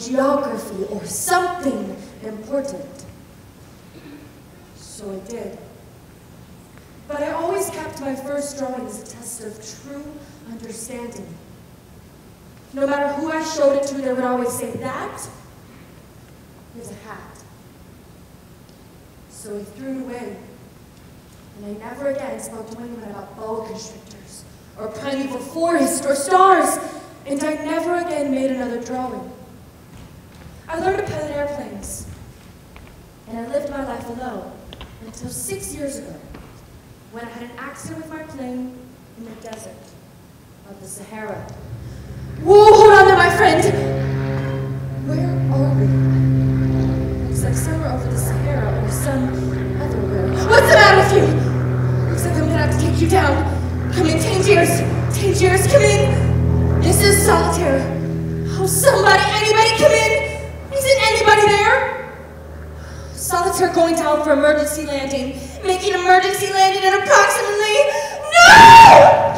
geography, or something important. So I did. But I always kept my first drawing as a test of true understanding. No matter who I showed it to, they would always say, that is a hat. So I threw it away. And I never again spoke to anyone about boa constrictors, or primeval forest, or stars, and I never again made another drawing. I learned to pilot airplanes, and I lived my life alone until six years ago, when I had an accident with my plane in the desert of the Sahara. Whoa, hold on there, my friend! Where are we? Looks like somewhere over the Sahara or some other way. What's the matter with you? Looks like I'm gonna have to take you down. Come in, Tangiers! Tangiers, come in! This is solitaire. Oh, somebody, anybody, come in! Anybody there? Solitaire going down for emergency landing. Making emergency landing at approximately... No!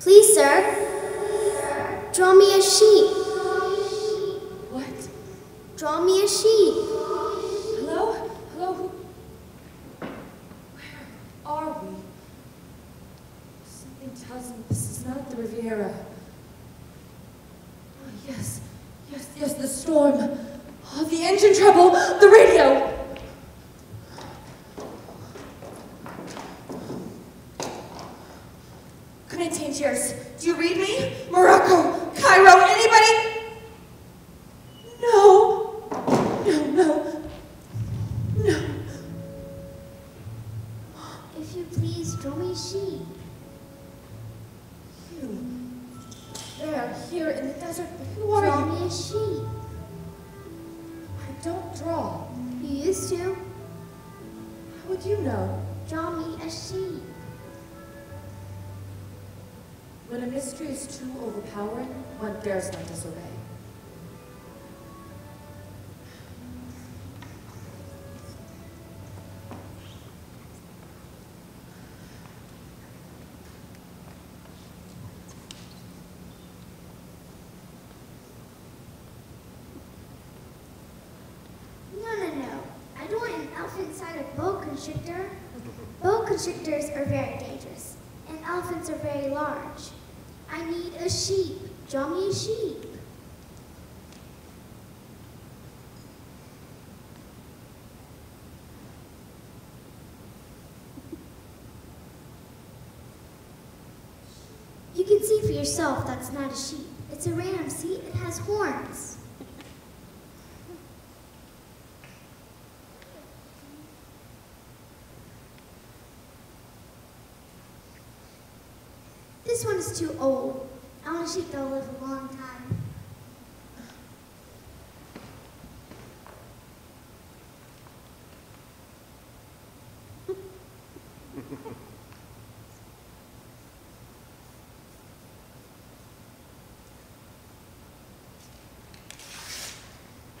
Please, sir, draw me a sheep. What? Draw me a sheep. Overpowering, one dares not disobey. No, no, no. I don't want an elephant inside a boa constrictor. Boa constrictors are very dangerous, and elephants are very large. Sheep. A sheep. You can see for yourself that's not a sheep. It's a ram, see? It has horns. This one is too old. I want a sheep that'll live a long time.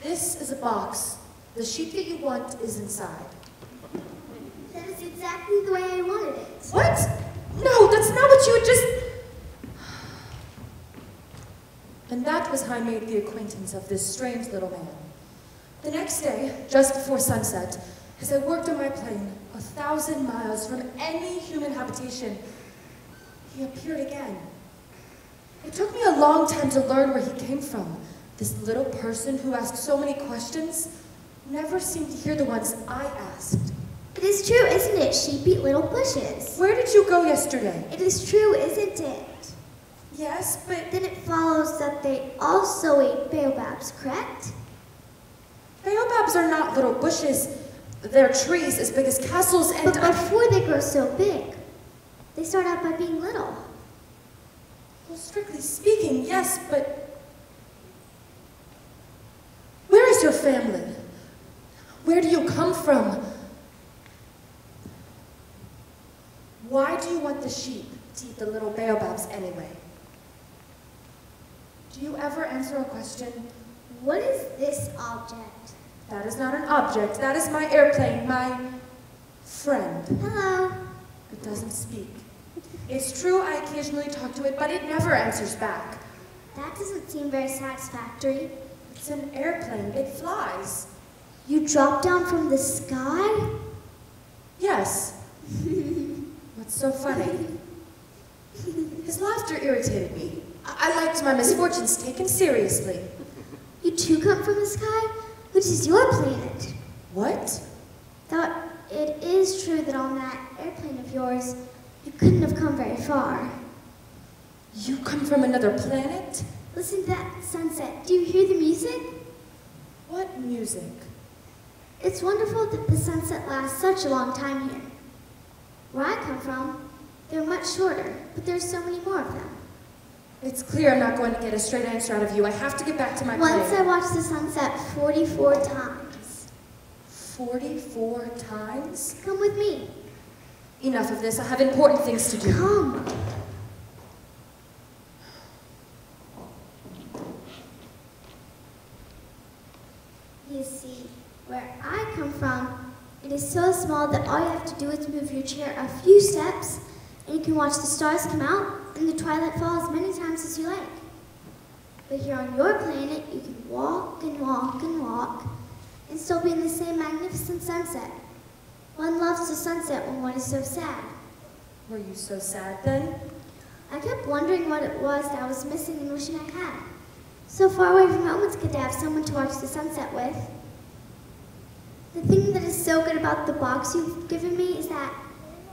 This is a box. The sheep that you want is inside. That is exactly the way I wanted it. What? No, that's not what you just... And that was how I made the acquaintance of this strange little man. The next day, just before sunset, as I worked on my plane, a thousand miles from any human habitation, he appeared again. It took me a long time to learn where he came from. This little person who asked so many questions never seemed to hear the ones I asked. It is true, isn't it? Sheep eat little bushes. Where did you go yesterday? It is true, isn't it? Yes, but Then it follows that they also ate baobabs, correct? baobabs are not little bushes. They're trees as big as castles and... But before they grow so big, they start out by being little. Well, strictly speaking, yes, but... Where is your family? Where do you come from? Why do you want the sheep to eat the little baobabs anyway? Do you ever answer a question? What is this object? That is not an object. That is my airplane, my friend. Hello. It doesn't speak. It's true I occasionally talk to it, but it never answers back. That doesn't seem very satisfactory. It's an airplane. It flies. You dropped down from the sky? Yes. What's so funny? His laughter irritated me. I, I liked my misfortunes taken seriously. You too come from the sky? Which is your planet? What? Though it is true that on that airplane of yours, you couldn't have come very far. You come from another planet? Listen to that sunset. Do you hear the music? What music? It's wonderful that the sunset lasts such a long time here. Where I come from, they're much shorter, but there's so many more of them. It's clear I'm not going to get a straight answer out of you. I have to get back to my Once I watched the sunset 44 times. 44 times? Come with me. Enough of this. I have important things to do. Come. You see, where I come from, it is so small that all you have to do is move your chair a few steps, and you can watch the stars come out and the twilight fall as many times as you like. But here on your planet, you can walk and walk and walk, and still be in the same magnificent sunset. One loves the sunset when one is so sad. Were you so sad then? I kept wondering what it was that I was missing and wishing I had. So far away from home, it's good to have someone to watch the sunset with. The thing that is so good about the box you've given me is that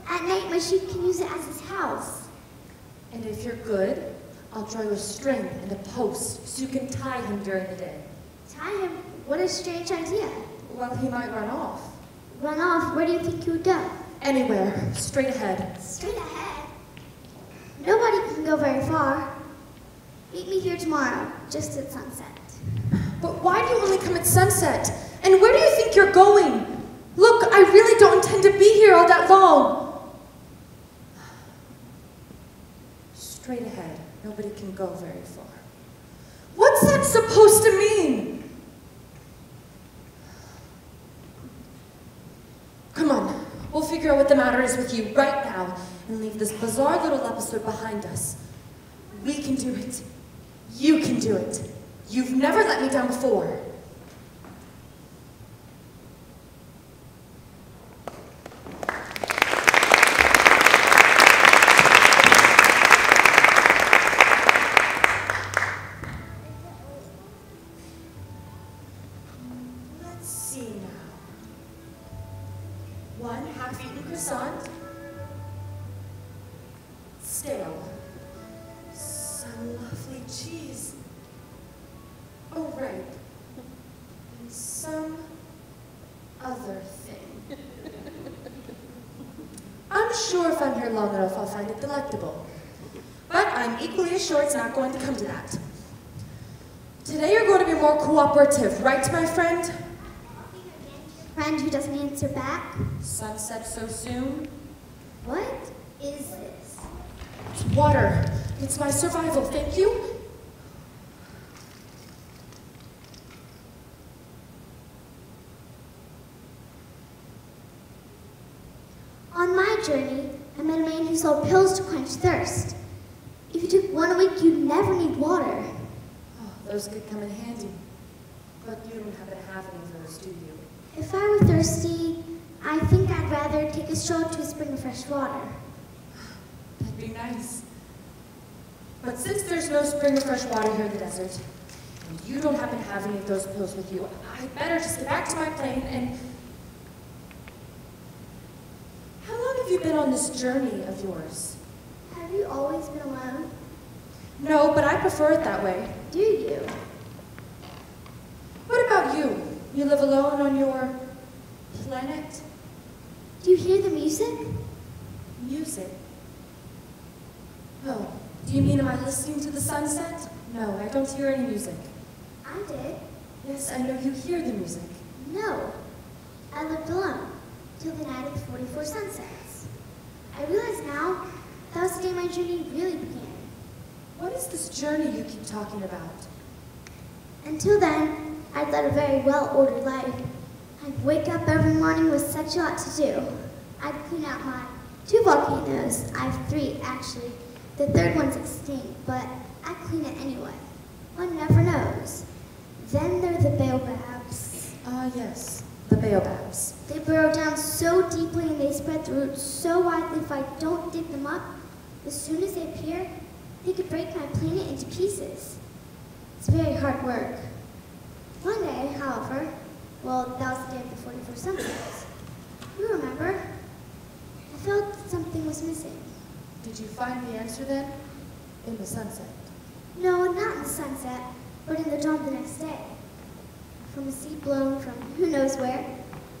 at night my sheep can use it as his house. And if you're good, I'll draw you a string and a post so you can tie him during the day. Tie him? What a strange idea. Well, he might run off. Run off, where do you think he would go? Anywhere, straight ahead. Straight ahead. Nobody can go very far. Meet me here tomorrow, just at sunset. But why do you only come at sunset? And where do you think you're going? Look, I really don't intend to be here all that long. Straight ahead. Nobody can go very far. What's that supposed to mean? Come on, we'll figure out what the matter is with you right now and leave this bizarre little episode behind us. We can do it. You can do it. You've never let me down before. Going to come to that. Today you're going to be more cooperative, right, my friend? Friend who doesn't answer back? Sunset so soon? What is this? It's water. It's my survival, thank you. On my journey, I met a man who sold pills to quench thirst. If you took one a week, you'd never need water. Oh, those could come in handy. But you don't happen to have any of those, do you? If I were thirsty, I think I'd rather take a stroll to a spring of fresh water. That'd be nice. But since there's no spring of fresh water here in the desert, and you don't happen to have any of those pills with you, I'd better just get back to my plane and... How long have you been on this journey of yours? Have you always been alone? No, but I prefer it that way. Do you? What about you? You live alone on your planet? Do you hear the music? Music. Oh, do you mean am I listening to the sunset? No, I don't hear any music. I did. Yes, I know you hear the music. No. I lived alone till the night of the 44 sunsets. I realize now that was the day my journey really began. What is this journey you keep talking about? Until then, I'd led a very well-ordered life. I'd wake up every morning with such a lot to do. I'd clean out my two volcanoes. I have three, actually. The third one's extinct, but I clean it anyway. One never knows. Then there are the baobabs. Ah, yes, the baobabs. They burrow down so deeply and they spread the roots so widely if I don't dig them up, as soon as they appear, they could break my planet into pieces. It's very hard work. One day, however, well, that was the day of the 44 sunsets. You remember? I felt that something was missing. Did you find the answer then? In the sunset. No, not in the sunset, but in the dawn the next day. From a seed blown from who knows where,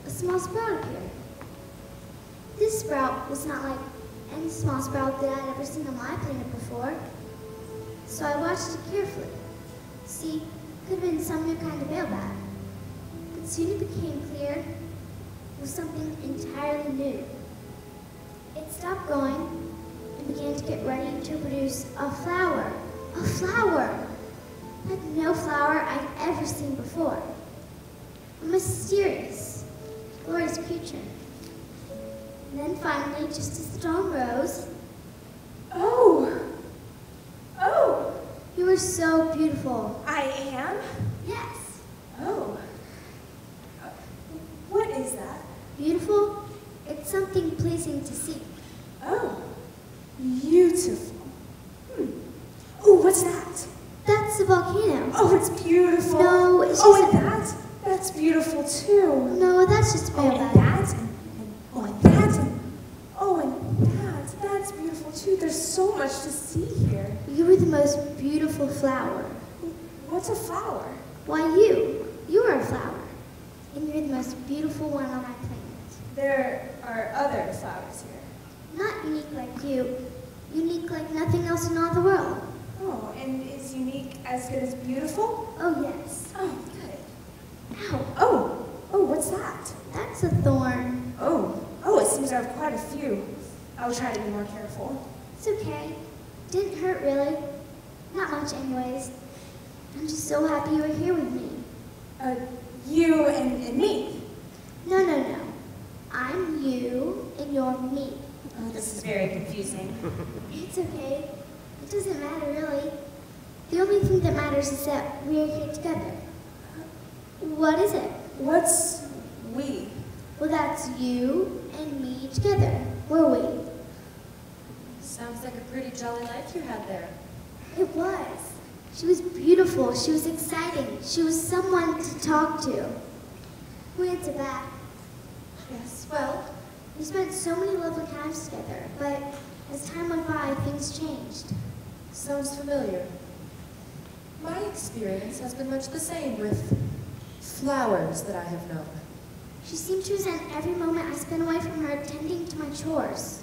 a small sprout appeared. This sprout was not like any small sprout that I'd ever seen on my planet before. So I watched it carefully. See, could have been some new kind of baobab. But soon it became clear it was something entirely new. It stopped growing and began to get ready to produce a flower. A flower! Like no flower I'd ever seen before. A mysterious, glorious creature. And then finally, just as the dawn rose, Oh! Oh! You were so beautiful. I am? Yes. Oh. What is that? Beautiful? It's something pleasing to see. Oh. Beautiful. Hmm. Oh, what's that? That's a volcano. Oh, it's beautiful. No, it's Oh, and that? That's beautiful too. No, that's just a Oh, and that? And, and, oh, and that? And, oh, and that. That's beautiful too. There's so much to see here. You were the most beautiful flower. What's a flower? Why, you. You are a flower. And you're the most beautiful one on my planet. There are other flowers here. Not unique like you. Unique like nothing else in all the world. Oh, and is unique as good as beautiful? Oh, yes. Oh, good. Ow. Oh, oh, what's that? That's a thorn. Oh, oh, it seems I have quite a few. I'll try to be more careful. It's okay. Didn't hurt really. Not much anyways. I'm just so happy you were here with me. Uh, you and, and me. No, no, no. I'm you and you're me. Oh, this is very confusing. It's okay. It doesn't matter really. The only thing that matters is that we're here together. What is it? What's we? Well, that's you and me together. We're we? Sounds like a pretty jolly life you had there. It was. She was beautiful. She was exciting. She was someone to talk to. We answered back. Yes, well, we spent so many lovely times together, but as time went by, things changed. Sounds familiar. My experience has been much the same with flowers that I have known. She seemed to resent every moment I spent away from her attending to my chores.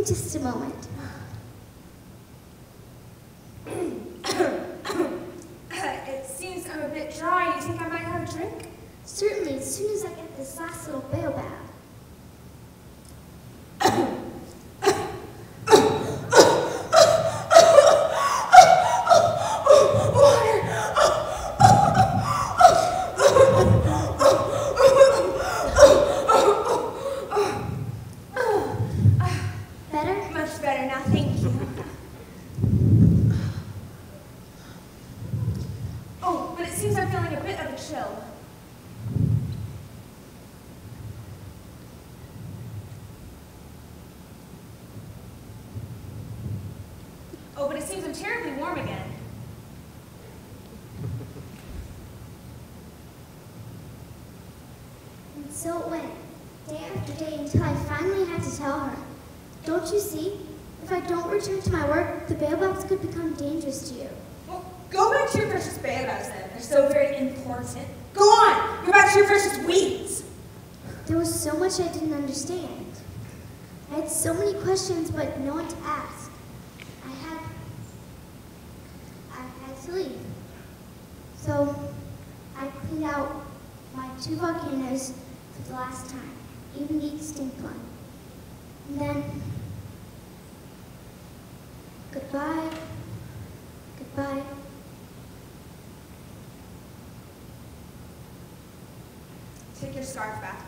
In just a moment. it seems I'm a bit dry. You think I might have a drink? Certainly, as soon as I get this last little baobab. Better? Much better now, thank you. Oh, but it seems I'm feeling a bit of a chill. Oh, but it seems I'm terribly warm again. And so it went, day after day, until I finally had to tell her. Don't you see? If I don't return to my work, the baobabs could to you. Well, go back to your precious baobabs then. They're so very important. Go on. Go back to your precious weeds. There was so much I didn't understand. I had so many questions, but no one to ask. I had, I had to leave. So I cleaned out my two volcanoes for the last time, even the extinct one. And then, goodbye, goodbye. Take your scarf back.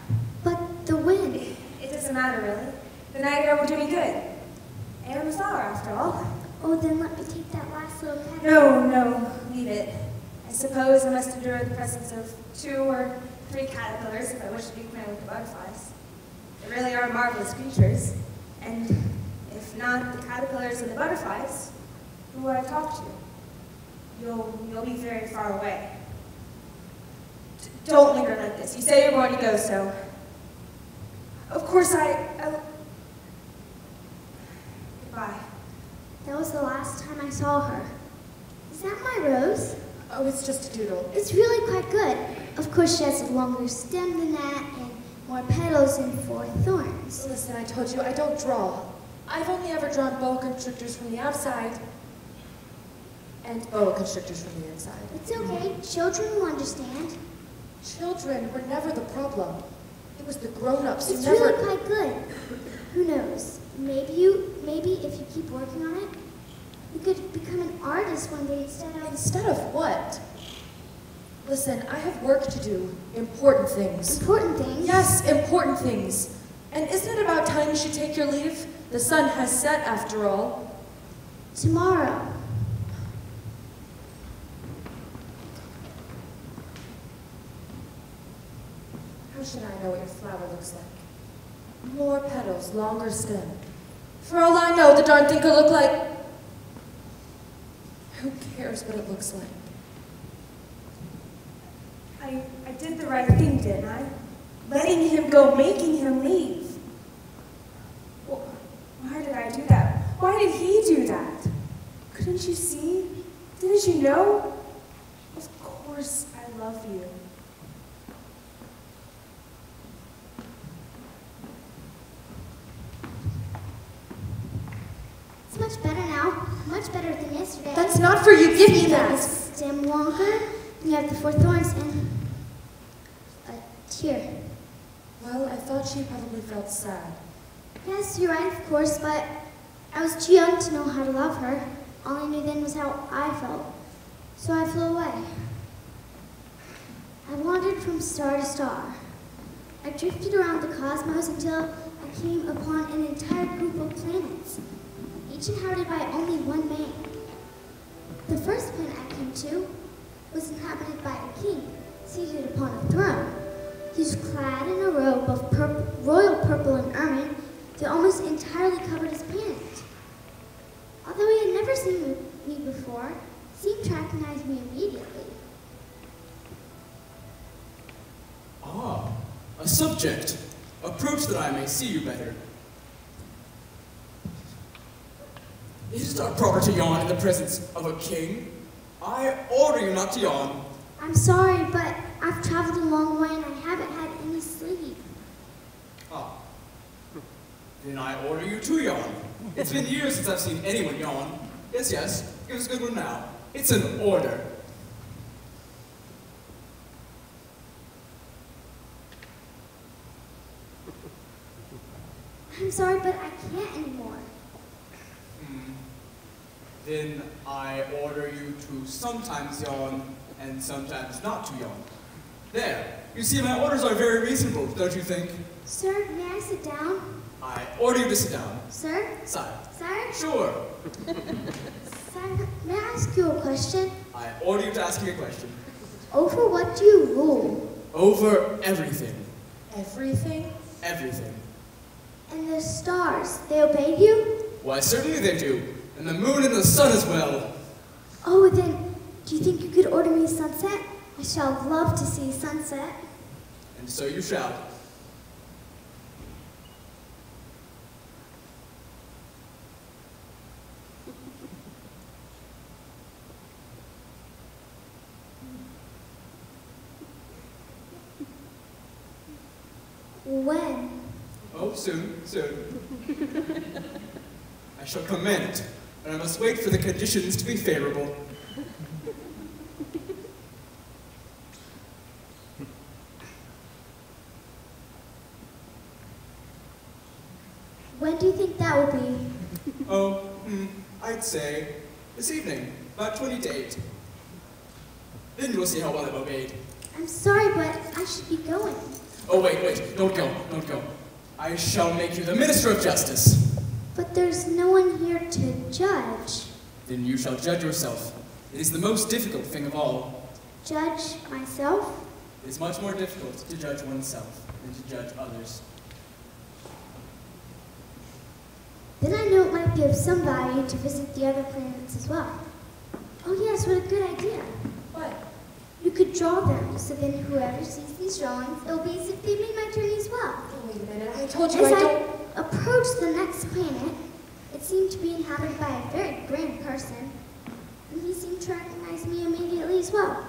But the wind, It doesn't matter, really. The night air will do me good. Air was flower, after all. oh, then let me take that last little cat. No, no, leave it. I suppose I must endure the presence of two or three caterpillars if I wish to be acquainted with the butterflies. They really are marvelous creatures. And if not the caterpillars and the butterflies, who would I talk to? You'll, you'll be very far away. Don't linger like this. You say you're going to go, so. Of course, I. I... Goodbye. That was the last time I saw her. Is that my rose? Oh, it's just a doodle. It's really quite good. Of course, she has a longer stem than that and more petals and four thorns. Listen, I told you, I don't draw. I've only ever drawn boa constrictors from the outside and boa constrictors from the inside. It's okay. Children will understand. Children were never the problem. It was the grown-ups who It's never... really quite good. Who knows? Maybe you, maybe if you keep working on it, you could become an artist one day instead of Instead of what? Listen, I have work to do. Important things. important things. Yes, important things. And isn't it about time you should take your leave? The sun has set after all. Tomorrow. How should I know what your flower looks like? More petals, longer stem. For all I know, the darn thing could look like... Who cares what it looks like? I, I did the right thing, didn't I? Letting him go, making him leave. Why did I do that? Why did he do that? Couldn't you see? Didn't you know? Of course I love you. It's much better now. Much better than yesterday. That's not for you. Give me that. stem longer. You have the four thorns and a uh, tear. Well, I thought she probably felt sad. Yes, you're right, of course, but I was too young to know how to love her. All I knew then was how I felt. So I flew away. I wandered from star to star. I drifted around the cosmos until I came upon an entire group of planets, each inhabited by only one man. The first planet I came to was inhabited by a king, seated upon a throne. He was clad in a robe of royal purple and ermine that almost entirely covered his planet. Although he had never seen me- before, he seemed to recognize me immediately. Ah, a subject. Approach that I may see you better. Is it not proper to yawn in the presence of a king? I order you not to yawn. I'm sorry, but I've traveled a long way and I haven't had any sleep. Ah. Then I order you to yawn. It's been years since I've seen anyone yawn. Yes, yes, give us a good one now. It's an order. I'm sorry, but I can't anymore. Hmm. Then I order you to sometimes yawn and sometimes not to yawn. There. You see, my orders are very reasonable, don't you think? Sir, may I sit down? I order you to sit down. Sir? Sire. Sir? Sure. Sir, may I ask you a question? I order you to ask me a question. Over what do you rule? Over everything. Everything? Everything. And the stars, they obey you? Why, certainly they do. And the moon and the sun as well. Oh, then, do you think you could order me a sunset? I shall love to see sunset. And so you shall. When? Oh, soon, soon. I shall command, but I must wait for the conditions to be favorable. When do you think that will be? Oh, hmm, I'd say this evening, about 20 to 8. Then we'll see how well I've obeyed. I'm sorry, but I should be going. Oh, wait, wait, don't go, don't go. I shall make you the Minister of Justice. But there's no one here to judge. Then you shall judge yourself. It is the most difficult thing of all. Judge myself? It is much more difficult to judge oneself than to judge others. Then I know it might be of some value to visit the other planets as well. Oh yes, what a good idea. What? You could draw them, so then whoever sees these drawings, it'll be as if they made my journey as well. Oh, wait a minute. I told you As I I don't. Approached the next planet, it seemed to be inhabited by a very grand person, and he seemed to recognize me immediately as well.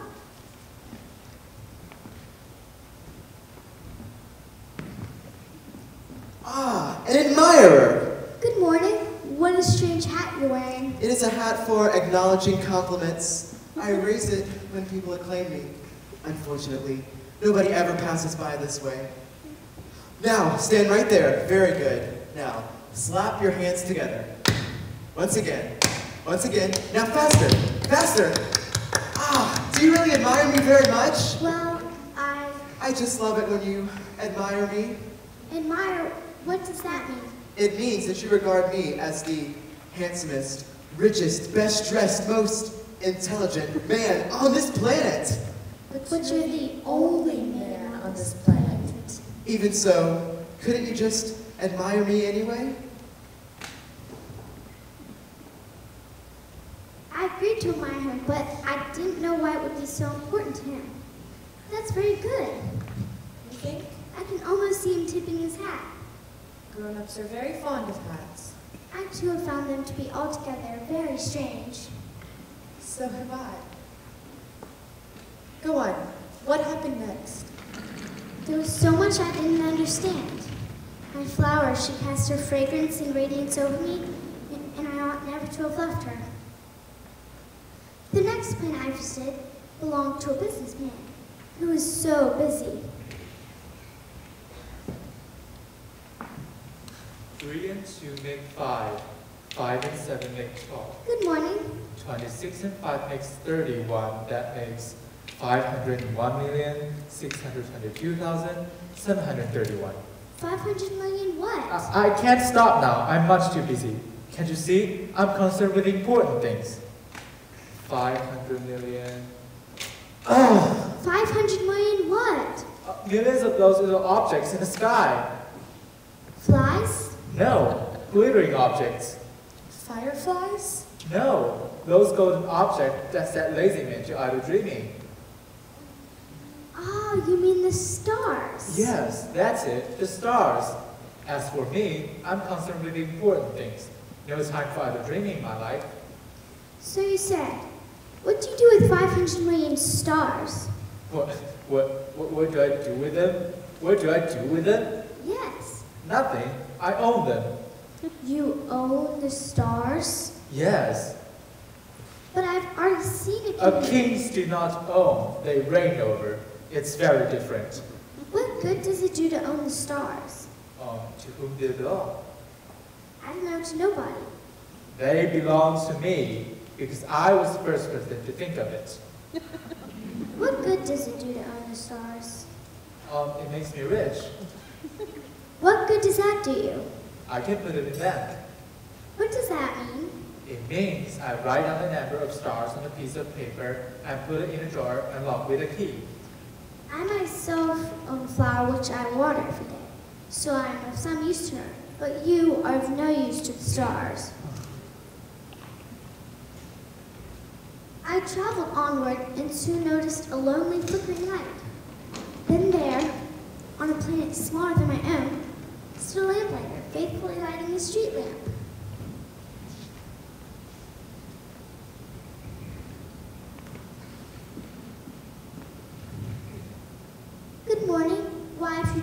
Ah, an admirer! Good morning. What a strange hat you're wearing. It is a hat for acknowledging compliments. I raise it when people acclaim me. Unfortunately, nobody ever passes by this way. Now, stand right there. Very good. Now, slap your hands together. Once again. Once again. Now faster. Faster. Ah, do you really admire me very much? Well, I I just love it when you admire me. admire. What does that mean? It means that you regard me as the handsomest, richest, best dressed, most intelligent man on this planet. But you're the only man on this planet. Even so, couldn't you just admire me anyway? I agreed to admire him, but I didn't know why it would be so important to him. That's very good. You think? I can almost see him tipping his hat. Grown-ups are very fond of hats. I too have found them to be altogether very strange. So have I. Go on. What happened next? There was so much I didn't understand. My flower, she cast her fragrance and radiance over me, and, I ought never to have left her. The next planet I visited belonged to a businessman who was so busy. Three and two make five. Five and seven make twelve. Good morning. Twenty-six and five makes thirty-one. That makes five hundred and one million, six hundred twenty-two thousand, seven hundred thirty-one. 500 million what? I, I can't stop now. I'm much too busy. Can't you see? I'm concerned with important things. Five hundred million. Oh, 500 million what? uh, millions of those little objects in the sky. Flies? No, glittering objects. Fireflies? No, those golden objects that set lazy men to idle dreaming. Oh, you mean the stars? Yes, that's it, the stars. As for me, I'm concerned with important things. No time for idle dreaming in my life. So you said, what do you do with 500 million stars? What, what, what, what do I do with them? What do I do with them? Yes. Nothing. I own them. You own the stars? Yes. But I've already seen it. a king. kings do not own, they reign over. It's very different. What good does it do to own the stars? Um, to whom they belong? I don't know to nobody. They belong to me because I was the first person to think of it. What good does it do to own the stars? Um, it makes me rich. What good does that do you? I can put it in bank. What does that mean? It means I write down the number of stars on a piece of paper and put it in a drawer and lock with a key. I myself own flower which I water every day, so I am of some use to her, but you are of no use to the stars. I traveled onward and soon noticed a lonely flickering light. Then there, on a planet smaller than my own, stood a lamplighter faithfully lighting the street lamp.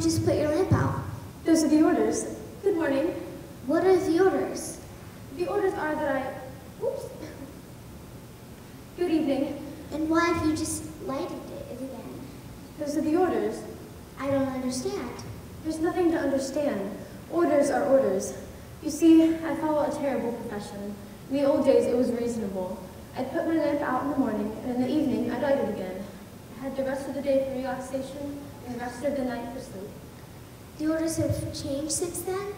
Just put your lamp out? Those are the orders. Good morning. What are the orders? The orders are that I. Oops. Good evening. And why have you just lighted it again? Those are the orders. I don't understand. There's nothing to understand. Orders are orders. You see, I follow a terrible profession. In the old days, it was reasonable. I'd put my lamp out in the morning, and in the evening, I'd light it again. I had the rest of the day for relaxation, and the rest of the night for sleep. The orders have changed since then?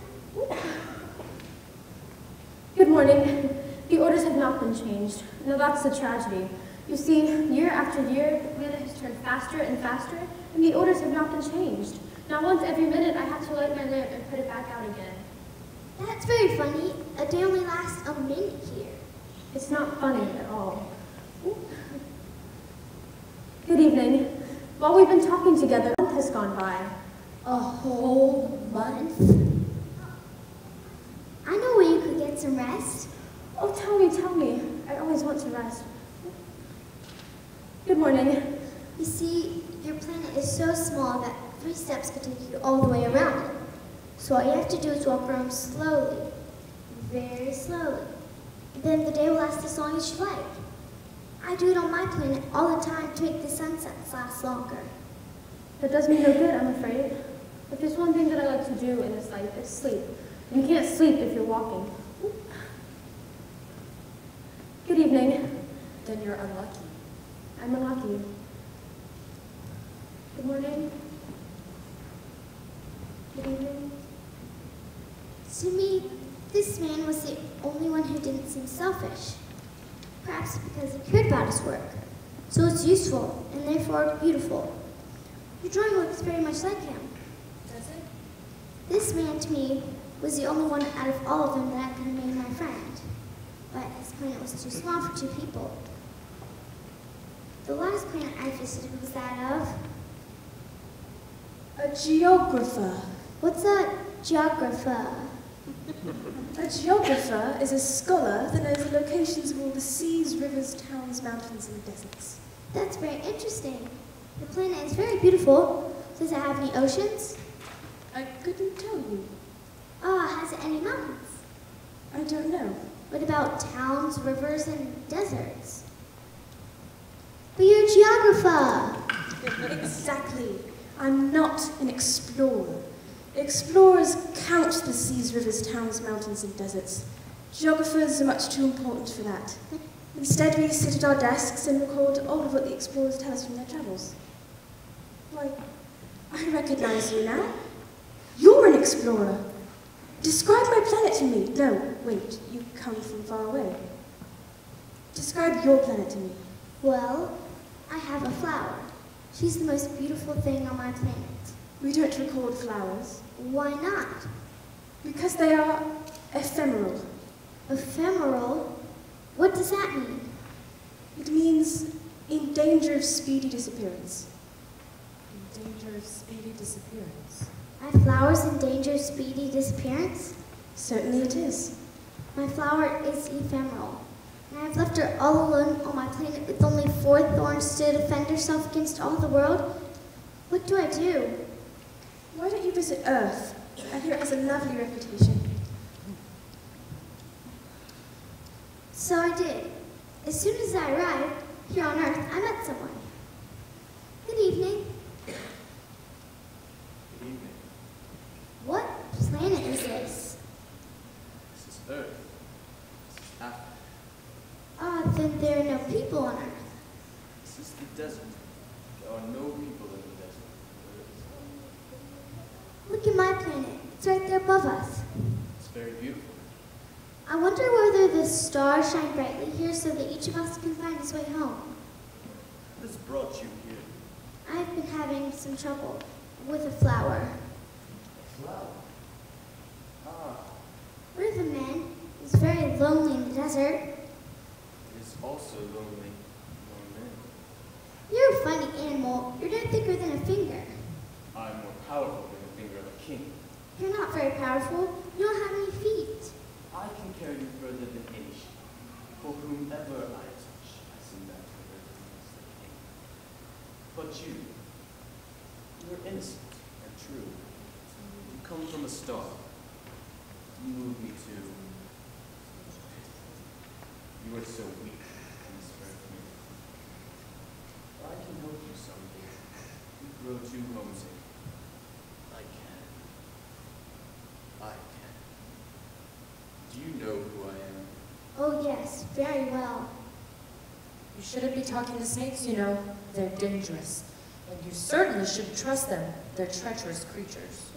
Good morning. The orders have not been changed. Now that's the tragedy. You see, year after year, the planet has turned faster and faster, and the orders have not been changed. Now once every minute, I have to light my lamp and put it back out again. That's very funny. A day only lasts a minute here. It's not funny at all. Good evening. While we've been talking together, a month has gone by. A whole month? I know where you could get some rest. Oh, tell me, tell me. I always want to rest. Good morning. You see, your planet is so small that three steps could take you all the way around it. So all you have to do is walk around slowly, very slowly. Then the day will last as long as you like. I do it on my planet all the time to make the sunsets last longer. That does me no good, I'm afraid. If there's one thing that I like to do in this life, it's sleep. You can't sleep if you're walking. Good evening. Then you're unlucky. I'm unlucky. Good morning. Good evening. To me, this man was the only one who didn't seem selfish. Perhaps because he cared about his work. So it's useful and therefore beautiful. Your drawing looks very much like him. This man to me was the only one out of all of them that I could have made my friend. But his planet was too small for two people. The last planet I visited was that of A geographer. what's a geographer? A geographer is a scholar that knows the locations of all the seas, rivers, towns, mountains, and deserts. That's very interesting. The planet is very beautiful. Does it have any oceans? I couldn't tell you. Ah, has it any mountains? I don't know. What about towns, rivers, and deserts? But you're a geographer. Exactly. I'm not an explorer. Explorers count the seas, rivers, towns, mountains, and deserts. Geographers are much too important for that. Instead, we sit at our desks and record all of what the explorers tell us from their travels. Why, I recognize you now. You're an explorer. Describe my planet to me. No, wait, you come from far away. Describe your planet to me. Well, I have a flower. She's the most beautiful thing on my planet. We don't record flowers Why not? because they are ephemeral. Ephemeral? What does that mean? It means in danger of speedy disappearance. In danger of speedy disappearance. My flower's in danger of speedy disappearance? Certainly it is. My flower is ephemeral. And I've left her all alone on my planet with only four thorns to defend herself against all the world. What do I do? Why don't you visit Earth? I hear it has a lovely reputation. So I did. As soon as I arrived here on Earth, I met someone. Good evening. What planet is this? This is Earth. This is Africa. Ah, then there are no people on Earth. This is the desert. There are no people in the desert. Look at my planet. It's right there above us. It's very beautiful. I wonder whether the stars shine brightly here so that each of us can find his way home. Has brought you here? I've been having some trouble with a flower. A flower. Ah, One of the men is very lonely in the desert. it is also lonely. You're a funny animal. You're no thicker than a finger. I'm more powerful than the finger of a king. You're not very powerful. You don't have any feet. I can carry you further than any sheep. For whomever I touch, I send that further than the king. But you, you're innocent and true. You come from a star. You move me to. You are so weak and spare me. I can help you someday. You grow too homesick. I can. I can. Do you know who I am? Oh, yes, very well. You shouldn't be talking to snakes, you know. They're dangerous. And you certainly shouldn't trust them. They're treacherous creatures.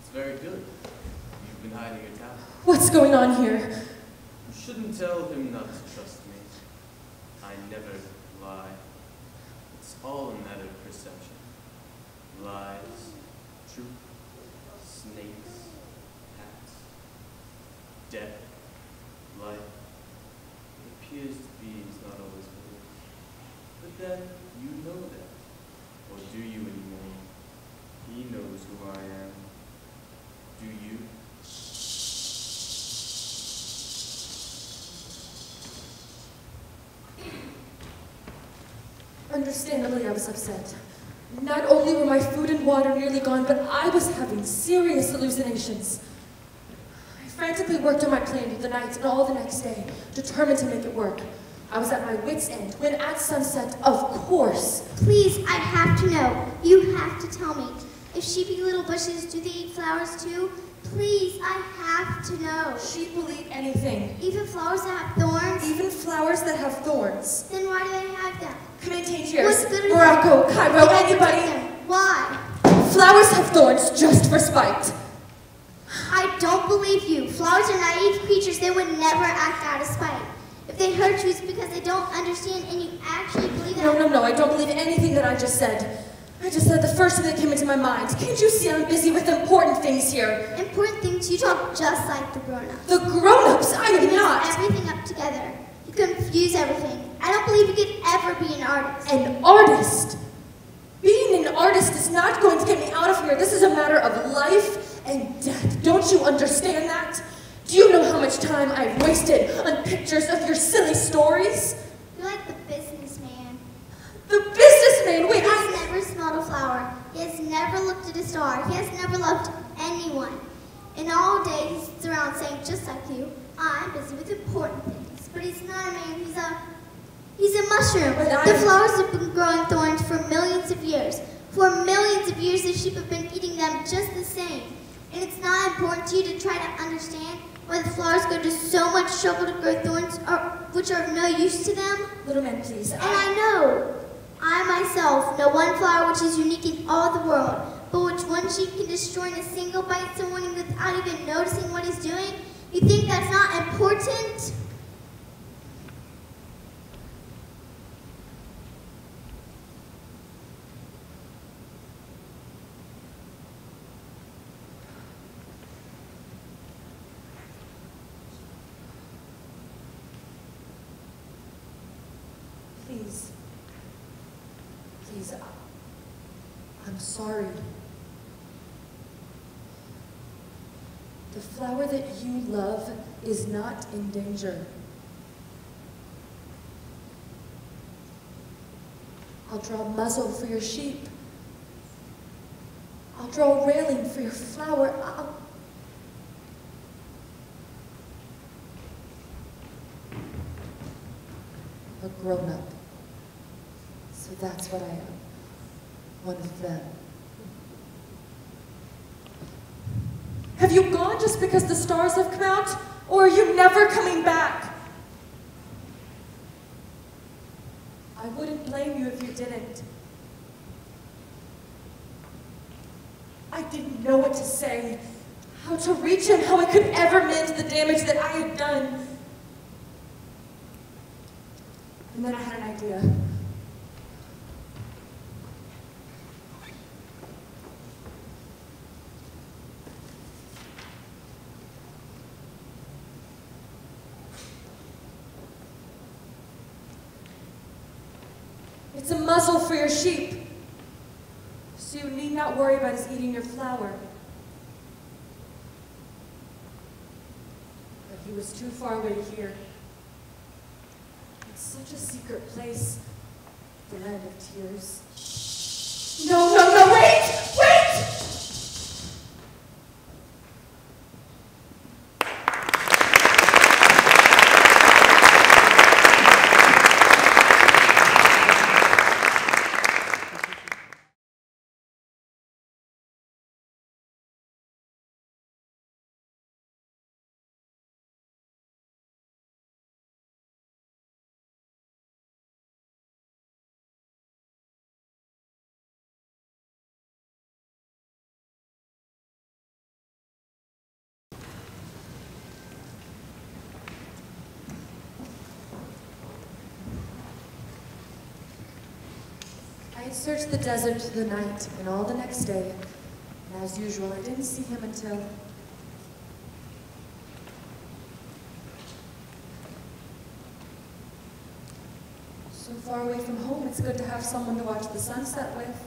It's very good. You've been hiding your talent. What's going on here? You shouldn't tell him not to trust me. I never lie. All a matter of perception. Lies, truth, snakes, hats, death, life. It appears to be is not always believed. But then you know that. Or do you anymore? He knows who I am. Do you? Understandably, I was upset. Not only were my food and water nearly gone, but I was having serious hallucinations. I frantically worked on my plan through the night and all the next day, determined to make it work. I was at my wit's end when at sunset, of course, Please, I have to know. You have to tell me. If sheepy little bushes, do they eat flowers too? Please, I have to know. she will eat anything, Even flowers that have thorns? even flowers that have thorns. Then why do they have them? Command What's Tangiers, in Morocco. Cairo, They don't protect anybody. Why? Flowers have thorns just for spite. I don't believe you. Flowers are naive creatures. They would never act out of spite. If they hurt you, it's because they don't understand and you actually believe that. No, no, no, I don't believe anything that I just said. I just said the first thing that came into my mind. Can't you see I'm busy with important things here? Important things, you talk just like the grown-ups. The grown-ups, I mix not. everything up together. You confuse everything. I don't believe you could ever be an artist. An artist. Being an artist is not going to get me out of here. This is a matter of life and death. Don't you understand that? Do you know how much time I've wasted on pictures of your silly stories? You're like the businessman. The businessman, wait, He I... has never smelled a flower. He has never looked at a star. He has never loved anyone. And all day he sits around saying, just like you, I'm busy with important things. But he's not a man, he's a he's a mushroom. But I- The flowers have been growing thorns for millions of years. For millions of years the sheep have been eating them just the same. And it's not important to you to try to understand why the flowers go to so much trouble to grow thorns or, which are of no use to them. Little man, please. And I know, I myself know one flower which is unique in all the world, but which one sheep can destroy in a single bite someone without even noticing what he's doing. You think that's not important? Please. Please, I- I'm sorry. The flower that you love is not in danger. I'll draw a muzzle for your sheep. I'll draw a railing for your flower. I'll... A grown up. So that's what I am. One of them. Have you gone just because the stars have come out? Or are you never coming back? I wouldn't blame you if you didn't. I didn't know what to say, how to reach him, how I could ever mend the damage that I had done. And then I had an idea. It's a muzzle for your sheep. so you need not worry about his eating your flower. But he was too far away to hear. It's such a secret place, the land of tears. No, no, no, wait! Wait! I had searched the desert the night and all the next day, and as usual, I didn't see him until. So far away from home, it's good to have someone to watch the sunset with.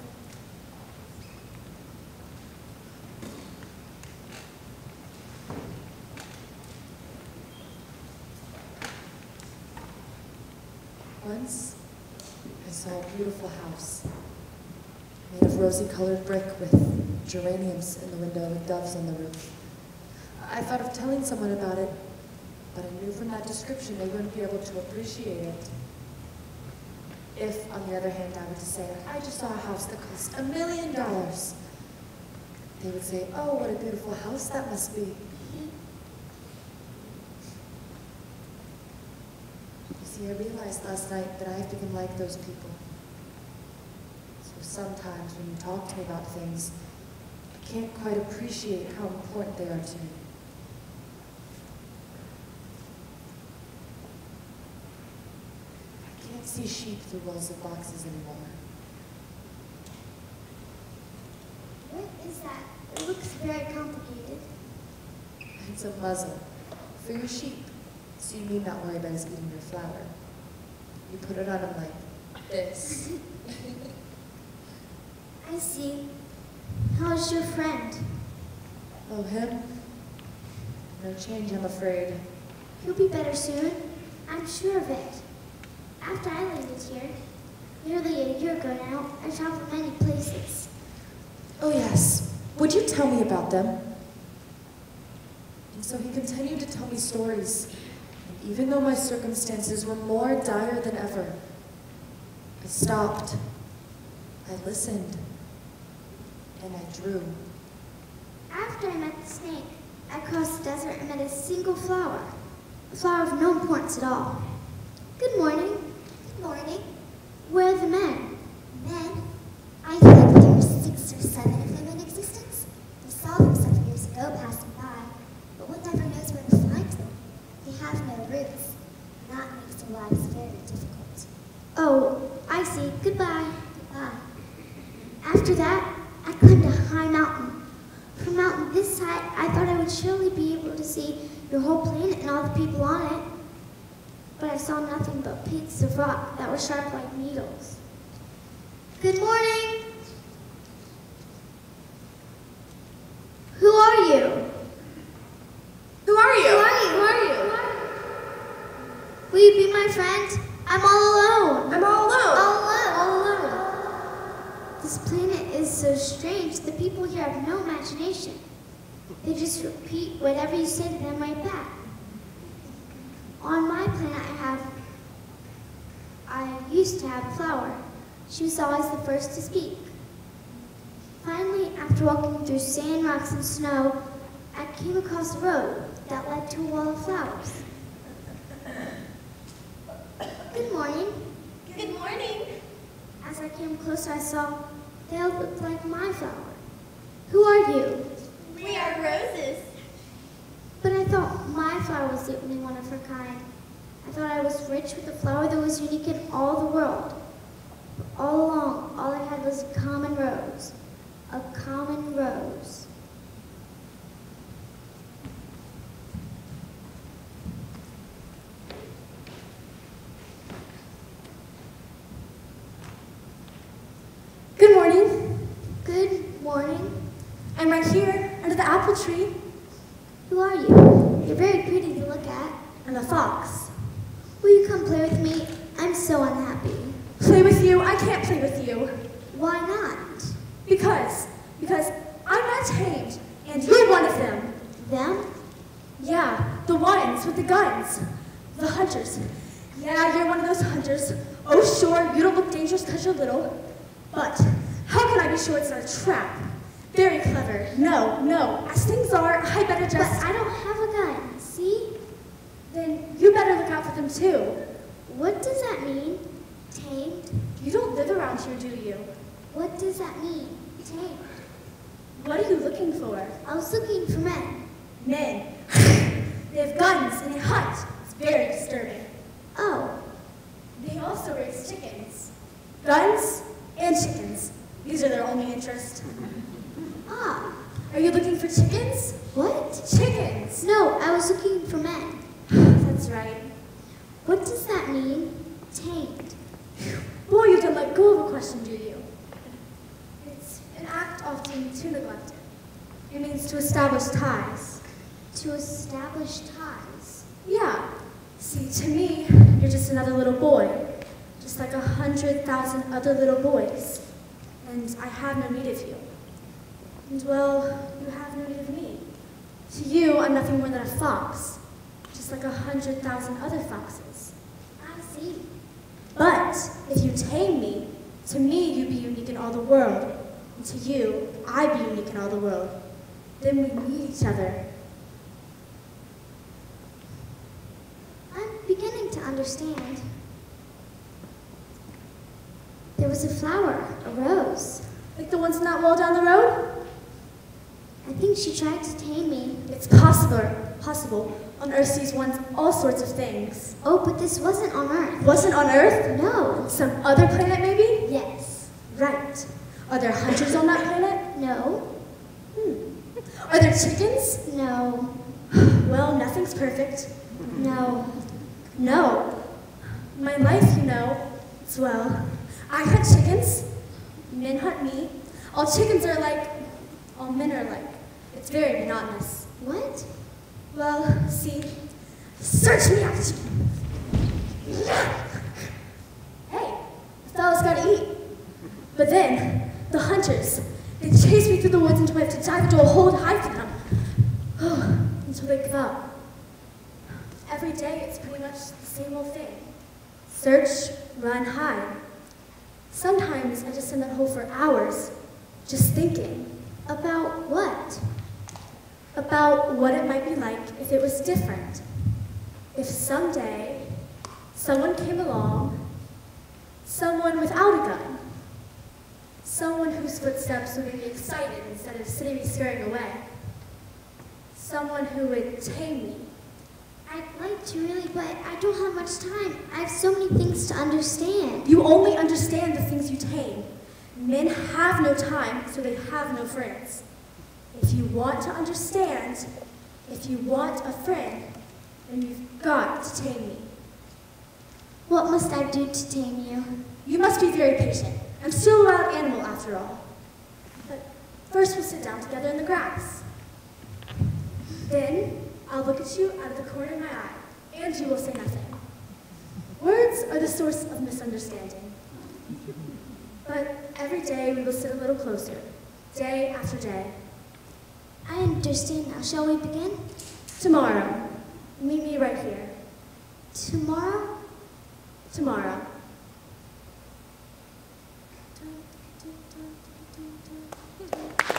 Once, I saw a beautiful house rosy-colored brick with geraniums in the window and doves on the roof. I thought of telling someone about it, but I knew from that description they wouldn't be able to appreciate it. If, on the other hand, I were to say, I just saw a house that cost a million dollars, they would say, oh, what a beautiful house that must be. You see, I realized last night that I've become like those people. So sometimes when you talk to me about things, I can't quite appreciate how important they are to me. I can't see sheep through walls of boxes anymore. What is that? It looks very complicated. It's a muzzle for your sheep, so you need not worry about his eating your flower. You put it on him like this. I see. How's your friend? Oh, him? No change, I'm afraid. He'll be better soon. I'm sure of it. After I landed here, nearly a year ago now, I traveled many places. Oh, yes. Would you tell me about them? And so he continued to tell me stories. And even though my circumstances were more dire than ever, I stopped. I listened. And I drew. After I met the snake, I crossed the desert and met a single flower. A flower of no importance at all. Good morning. Good morning. Where are the men? Men? I think there were six or seven of them in existence. We saw them some years ago passing by, but one never knows where to find them. They have no roots, and that makes their lives very difficult. Oh, I see. Goodbye. Goodbye. After that, I climbed a high mountain. From mountain this side, I thought I would surely be able to see your whole planet and all the people on it. But I saw nothing but peaks of rock that were sharp like needles. Good morning. Who are you? Who are you? Who you? Who are you? Who are you? Will you be my friend? I'm all alone. I'm all alone. All alone. All alone. This planet is so strange. The people here have no imagination. They just repeat whatever you say to them right back. On my planet, I have. I used to have a flower. She was always the first to speak. Finally, after walking through sand, rocks, and snow, I came across a road that led to a wall of flowers. Good morning. Good morning. As I came closer, I saw they all looked like my flower. Who are you? We are roses. But I thought my flower was the only one of her kind. I thought I was rich with a flower that was unique in all the world. But all along, all I had was a common rose. A common rose. Good morning. Good morning. I'm right here, under the apple tree. Who are you? You're very pretty to look at. I'm a fox. Will you come play with me? I'm so unhappy. Play with you? I can't play with you. Why not? Because, because I'm not tamed, and you're one of them. Them? Yeah, the ones with the guns. The hunters. Yeah, you're one of those hunters. Oh, sure, you don't look dangerous because you're little. But how can I be sure it's not a trap? Very clever. No, no. As things are, I better But just... I don't have a gun, see? Then you better look out for them too. What does that mean? Tamed? You don't live around here, do you? What does that mean? Tamed? What are you looking for? I was looking for men. Men. they have guns and they hunt. It's very disturbing. Oh, They also raise chickens. Guns and chickens. These are their only interest. ah, Are you looking for chickens? what? Chickens! No, I was looking for men. That's right. What does that mean? Tamed. Boy, you don't let go of a question, do you? It's an act often too neglected. It means to establish ties. To establish ties. Yeah. See, to me, you're just another little boy. Just like a hundred thousand other little boys. And I have no need of you. And well, you have no need of me. To you, I'm nothing more than a fox. Just like a hundred thousand other foxes. I see. But if you tame me, to me you'd be unique in all the world. And to you, I'd be unique in all the world. Then we need each other. I'm beginning to understand. There was a flower, a rose. Like the ones in that wall down the road? I think she tried to tame me. It's possible, possible. On Earth sees ones all sorts of things. Oh, but this wasn't on Earth. Wasn't on Earth? No. Some other planet maybe? Yes. Right. Are there hunters on that planet? No. Hmm. Are there chickens? No. Well, nothing's perfect. No. No. My life, you know, it's well. I hunt chickens. Men hunt me. All chickens are like, all men are like. It's very monotonous. What? Well, see, search me out. Hey, a fella's gotta eat. But then, the hunters, they chase me through the woods until I have to dive into a hole to hide from them. Oh, until they give up. Every day, it's pretty much the same old thing. Search, run, hide. Sometimes I just sit in that hole for hours, just thinking About what? About what it might be like if it was different. If someday someone came along, someone without a gun, someone whose footsteps would make me excited instead of sitting me staring away, someone who would tame me. I'd like to really, but I don't have much time. I have so many things to understand. You only understand the things you tame. Men have no time, so they have no friends. If you want to understand, if you want a friend, then you've got to tame me. What must I do to tame you? You must be very patient. I'm still a wild animal after all. But first we'll sit down together in the grass. Then I'll look at you out of the corner of my eye, and you will say nothing. Words are the source of misunderstanding. But every day we will sit a little closer, day after day. I understand now. Shall we begin? Tomorrow, meet me right here. Tomorrow? Tomorrow. Good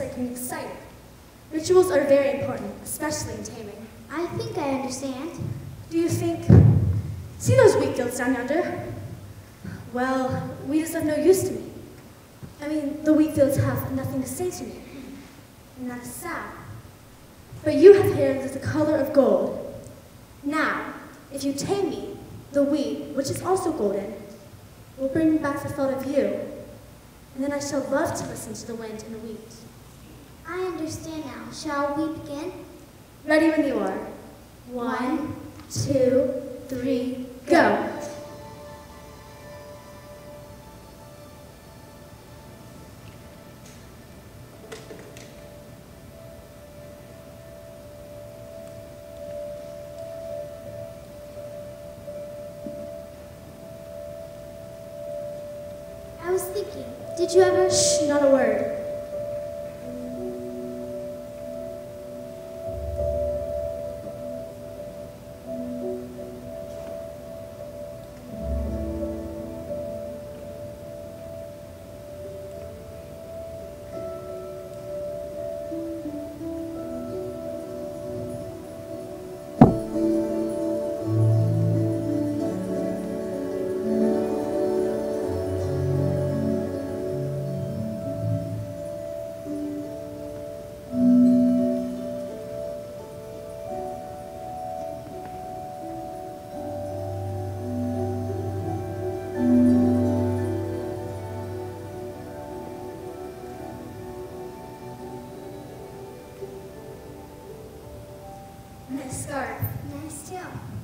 I'll start excited. Rituals are very important, especially in taming. I think I understand. Do you think... See those wheat fields down yonder? Well, wheat is of no use to me. I mean, the wheat fields have nothing to say to me. And that is sad. But you have hair that's the color of gold. Now, if you tame me, the wheat, which is also golden, will bring back the thought of you. And then I shall love to listen to the wind and the wheat. I understand now. Shall we begin? Ready when you are. One, two, three, go!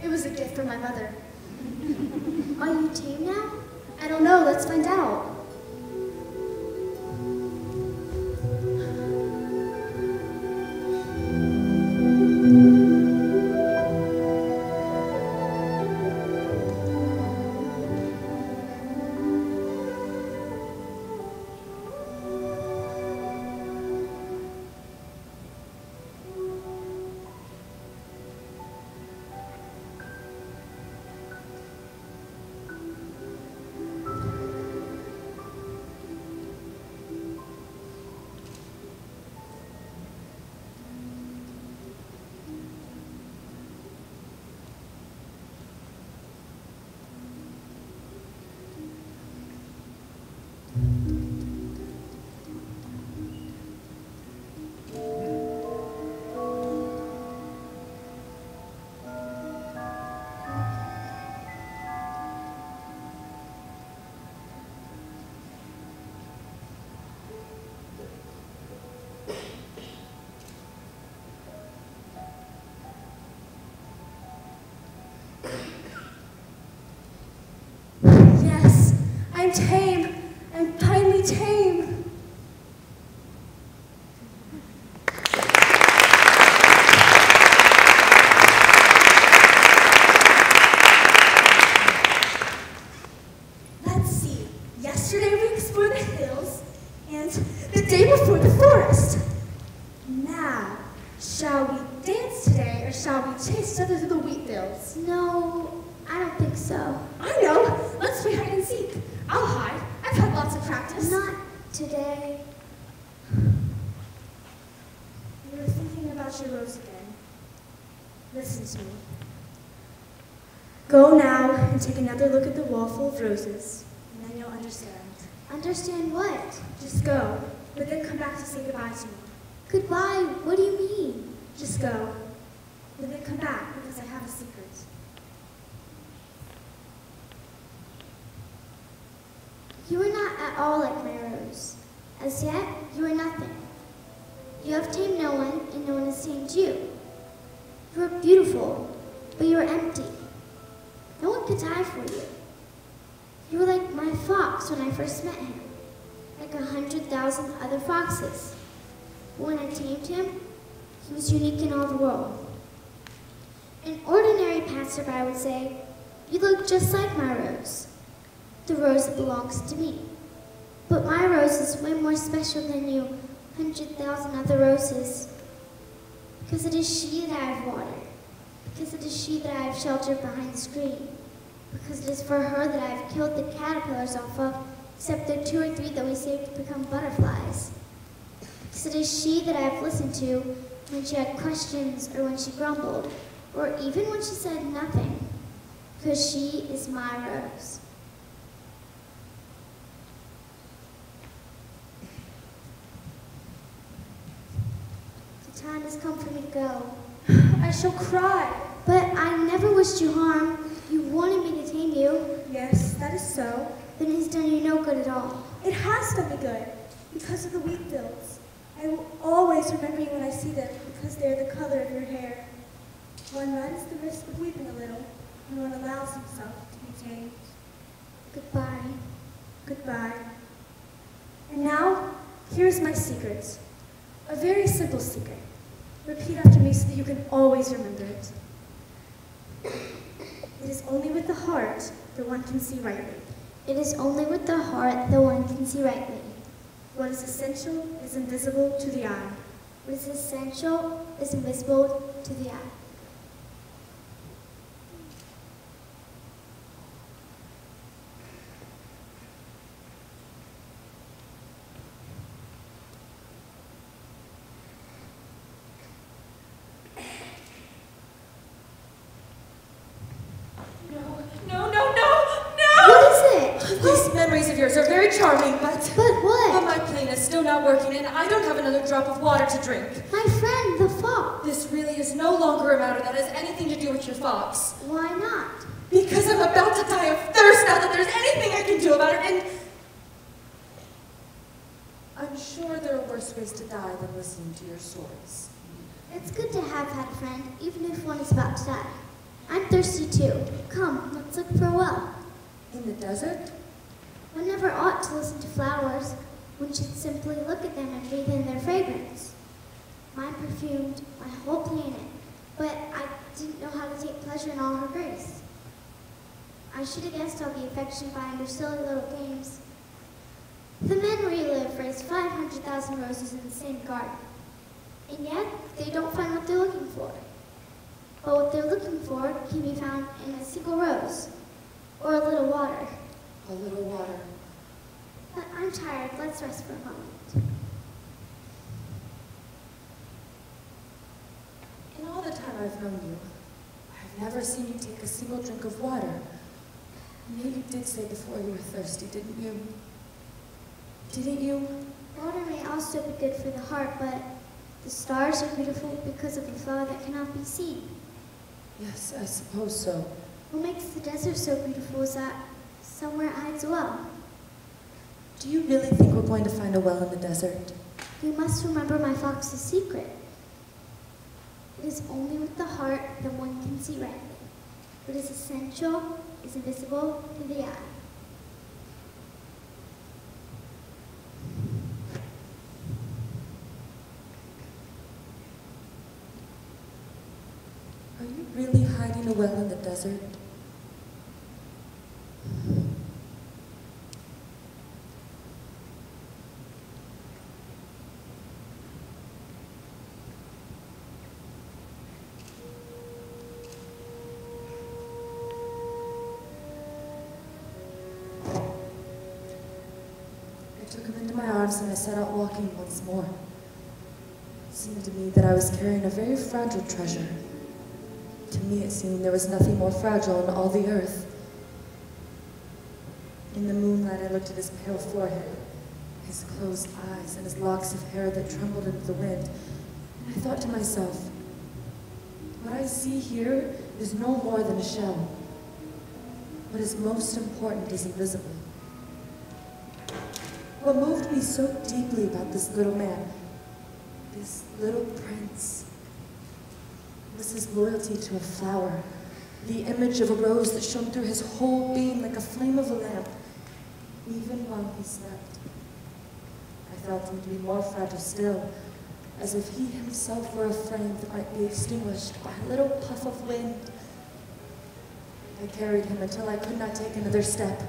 It was a gift from my mother. I'm tame. I'm finally tame. Let's see. Yesterday we explored the hills, and the day before the forest. Now, shall we dance today, or shall we chase each other through the wheat fields? No, I don't think so. I know. Let's play hide and seek. I'll hide. I've had lots of practice. Not today. You were thinking about your rose again. Listen to me. Go now and take another look at the wall full of roses, and then you'll understand. Understand what? Just go, but then come back to say goodbye to me. Goodbye. What do you mean? Just go, but then come back because I have a secret. You are not at all like my rose. As yet, you are nothing. You have tamed no one, and no one has tamed you. You are beautiful, but you are empty. One could die for you. You were like my fox when I first met him, like a hundred thousand other foxes. But when I tamed him, he was unique in all the world. An ordinary passerby would say, You look just like my rose the rose that belongs to me. But my rose is way more special than you hundred thousand other roses, because it is she that I've watered, because it is she that I have sheltered behind the screen, because it is for her that I have killed the caterpillars off of, except the two or three that we saved to become butterflies. Because it is she that I have listened to when she had questions or when she grumbled, or even when she said nothing, because she is my rose. The time has come for me to go. I shall cry. But I never wished you harm. You wanted me to tame you. Yes, that is so. Then it's done you no good at all. It has done me good because of the wheat fields. I will always remember you when I see them because they are the color of your hair. One runs the risk of weeping a little when one allows himself to be tamed. Goodbye. Goodbye. And now, here's my secret. A very simple secret. Repeat after me so that you can always remember it. It is only with the heart that one can see rightly. It is only with the heart that one can see rightly. What is essential is invisible to the eye. What is essential is invisible to the eye. No, no, no, no, What is it? Yours are very charming, but... But what? But my plane is still not working, and I don't have another drop of water to drink. My friend, the fox. This really is no longer a matter that has anything to do with your fox. Why not? Because I'm about to die of thirst now that there's anything I can do about it, and... I'm sure there are worse ways to die than listening to your stories. It's good to have had a friend, even if one is about to die. I'm thirsty too. Come, let's look for a well. In the desert? One never ought to listen to flowers. One should simply look at them and breathe in their fragrance. Mine perfumed my whole planet, but I didn't know how to take pleasure in all her grace. I should have guessed all the affection find her silly little games. The men where you live raise 500,000 roses in the same garden, and yet they don't find what they're looking for. But what they're looking for can be found in a single rose, or a little water. A little water. But I'm tired. Let's rest for a moment. In all the time I've known you, I've never seen you take a single drink of water. Maybe you did say before you were thirsty, didn't you? Didn't you? Water may also be good for the heart, but the stars are beautiful because of a flower that cannot be seen. Yes, I suppose so. What makes the desert so beautiful is that somewhere hides a well. Do you really think we're going to find a well in the desert? You must remember my fox's secret. It is only with the heart that one can see rightly. What is essential is invisible to the eye. Are you really hiding a well in the desert? Into arms and I set out walking once more. It seemed to me that I was carrying a very fragile treasure. To me, it seemed there was nothing more fragile in all the earth. In the moonlight, I looked at his pale forehead, his closed eyes, and his locks of hair that trembled in the wind. And I thought to myself, what I see here is no more than a shell. What is most important is invisible. What moved me so deeply about this little man, this little prince, was his loyalty to a flower, the image of a rose that shone through his whole being like a flame of a lamp, even while he slept. I felt him to be more fragile still, as if he himself were a flame that might be extinguished by a little puff of wind. I carried him until I could not take another step,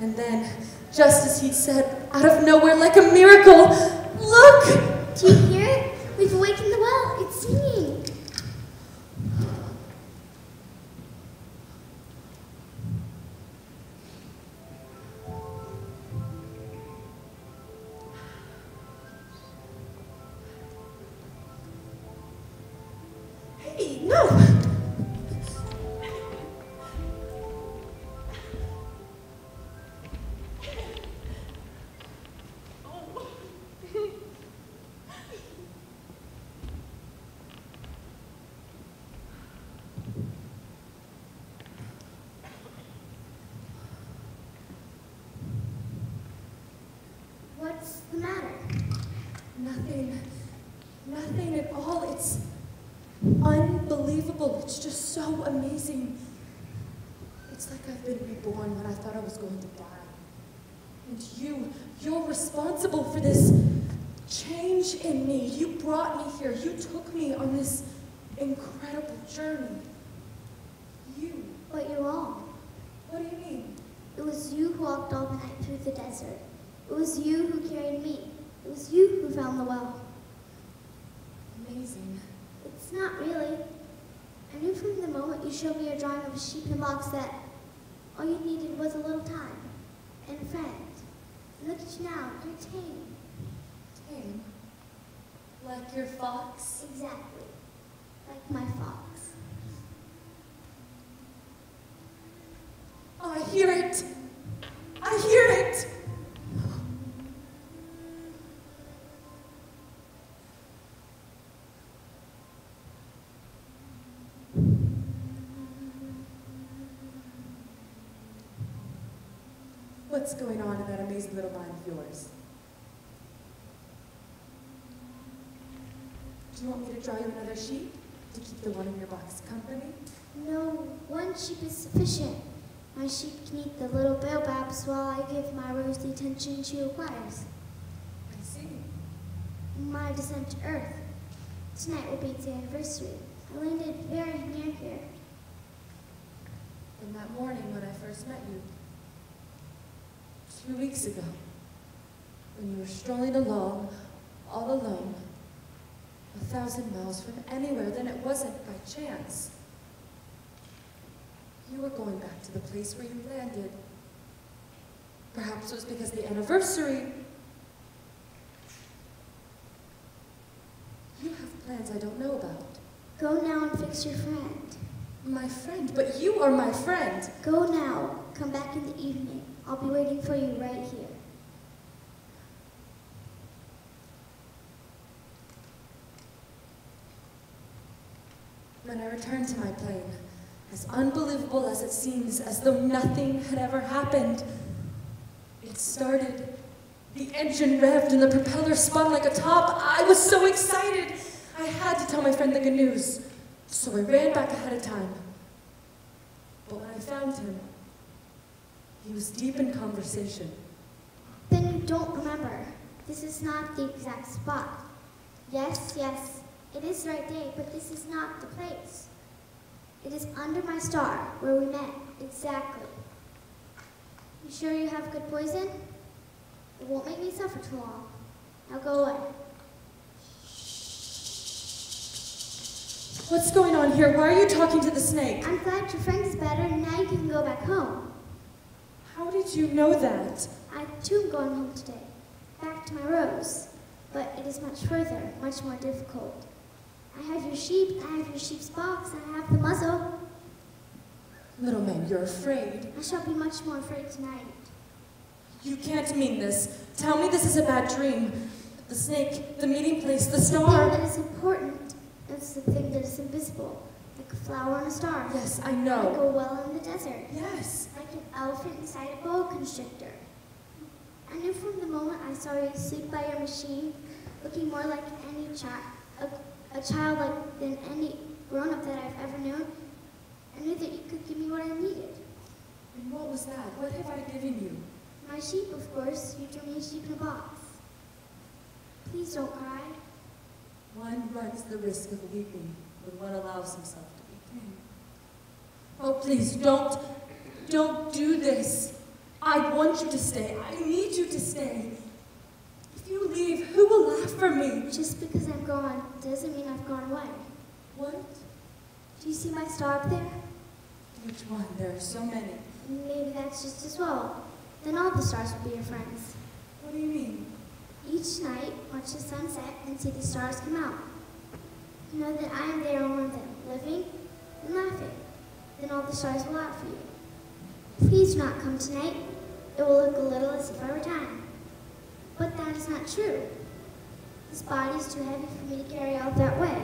and then, just as he'd said, out of nowhere, like a miracle, look! Just so amazing. It's like I've been reborn when I thought I was going to die. And you, you're responsible for this change in me. You brought me here. You took me on this incredible journey. You. But you're wrong. What do you mean? It was you who walked all night through the desert. It was you who carried me. It was you who found the well. Amazing. It's not really. I knew from the moment you showed me your drawing of a sheep in a box that all you needed was a little time and a friend. Look at you now, you're tame. Tame. Like your fox? Exactly. Like my fox. Oh, I hear it. I hear it. What's going on in that amazing little mind of yours? Do you want me to draw you another sheep to keep the one in your box company? No, one sheep is sufficient. My sheep can eat the little baobabs while I give my rose the attention she requires. I see. My descent to Earth. Tonight will be its anniversary. I landed very near here. From that morning when I first met you, two weeks ago, when you were strolling along, all alone, a thousand miles from anywhere, then it wasn't by chance. You were going back to the place where you landed. Perhaps it was because the anniversary. You have plans I don't know about. Go now and fix your friend. My friend, but you are my friend. Go now. Come back in the evening. I'll be waiting for you right here. When I returned to my plane, as unbelievable as it seems, as though nothing had ever happened, it started. The engine revved and the propeller spun like a top. I was so excited. I had to tell my friend the good news. So I ran back ahead of time. But when I found him, he was deep in conversation. Then you don't remember. This is not the exact spot. Yes, yes, it is the right day, but this is not the place. It is under my star, where we met. Exactly. You sure you have good poison? It won't make me suffer too long. Now go away. What's going on here? Why are you talking to the snake? I'm glad your friend is better, and now you can go back home. How did you know that? I too am going home today, back to my rose. But it is much further, much more difficult. I have your sheep, I have your sheep's box, I have the muzzle. Little man, you're afraid. I shall be much more afraid tonight. You can't mean this. Tell me this is a bad dream. The snake, the meeting place, the star. The thing that is important is the thing that is invisible, a flower and a star. Yes, I know. Like a well in the desert, Yes. like an elephant inside a boa constrictor. I knew from the moment I saw you sleep by your machine, looking more like any child, a, a child like than any grown-up that I've ever known. I knew that you could give me what I needed. And what was that? What have I given you? My sheep, of course. You drew me a sheep in a box. Please don't cry. One runs the risk of weeping when one allows himself to. Oh, please, don't, don't do this. I want you to stay. I need you to stay. If you leave, who will laugh for me? Just because I'm gone doesn't mean I've gone away. What? Do you see my star up there? Which one? There are so many. Maybe that's just as well. Then all the stars will be your friends. What do you mean? Each night, watch the sunset and see the stars come out. Know that I am there on one of them, living and laughing. Then all the stars will laugh for you. Please do not come tonight. It will look a little as if I were dying. But that is not true. This body is too heavy for me to carry out that way.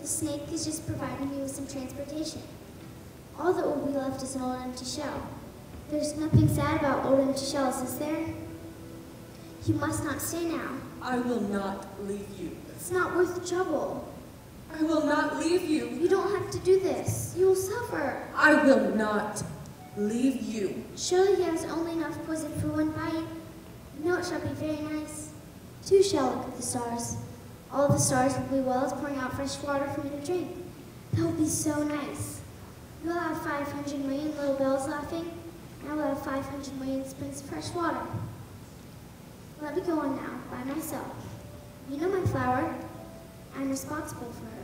The snake is just providing me with some transportation. All that will be left is an old empty shell. There's nothing sad about old empty shells, is there? You must not stay now. I will not leave you. It's not worth the trouble. I will not leave you. You don't have to do this. You will suffer. I will not leave you. Surely he has only enough poison for one bite. No, it shall be very nice. Two shall look at the stars. All the stars will be wells pouring out fresh water for me to drink. That will be so nice. You'll have 500 million little bells laughing, and I will have 500 million springs of fresh water. Let me go on now, by myself. You know my flower. I'm responsible for her.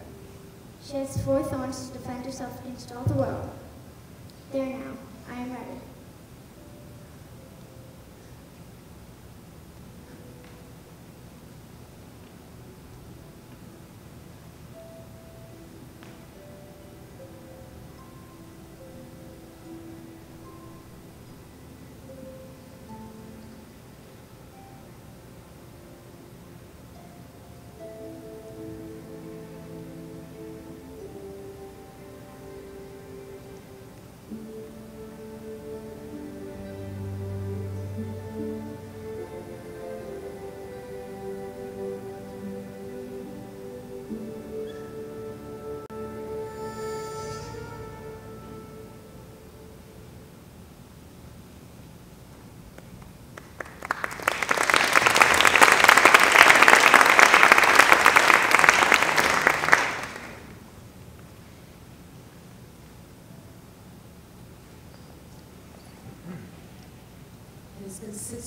She has four thorns to defend herself against all the world. There now, I am ready.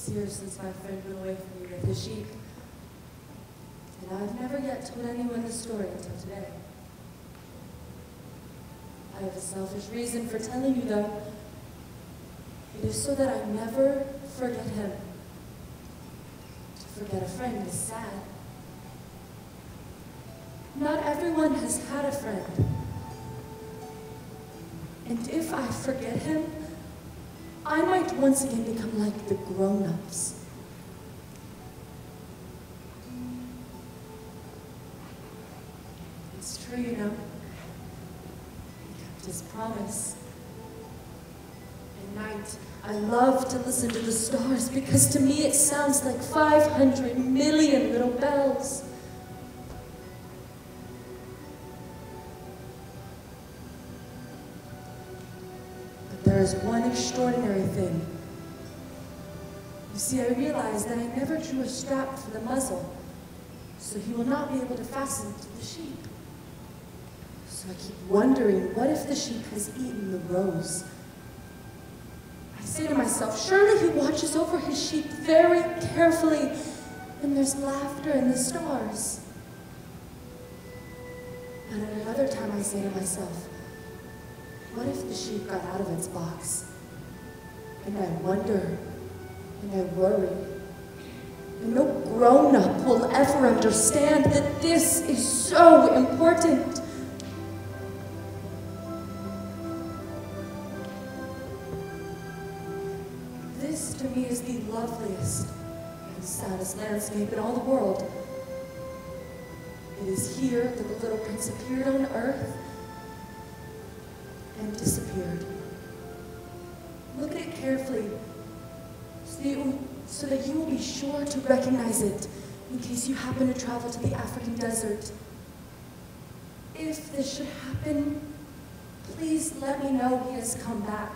Years since my friend went away from me with his sheep. And I've never yet told anyone the story until today. I have a selfish reason for telling you, though. It is so that I never forget him. To forget a friend is sad. Not everyone has had a friend. And if I forget him, might once again become like the grown-ups. It's true, you know. He kept his promise. At night, I love to listen to the stars because to me it sounds like 500 million little bells. Is one extraordinary thing. You see, I realized that I never drew a strap for the muzzle, so he will not be able to fasten to the sheep. So I keep wondering, what if the sheep has eaten the rose? I say to myself, surely he watches over his sheep very carefully, and there's laughter in the stars. But at another time I say to myself, what if the sheep got out of its box? And I wonder, and I worry. And no grown-up will ever understand that this is so important. This, to me, is the loveliest and saddest landscape in all the world. It is here that the little prince appeared on earth and disappeared. Look at it carefully so that, you, so that you will be sure to recognize it in case you happen to travel to the African desert. If this should happen, please let me know he has come back.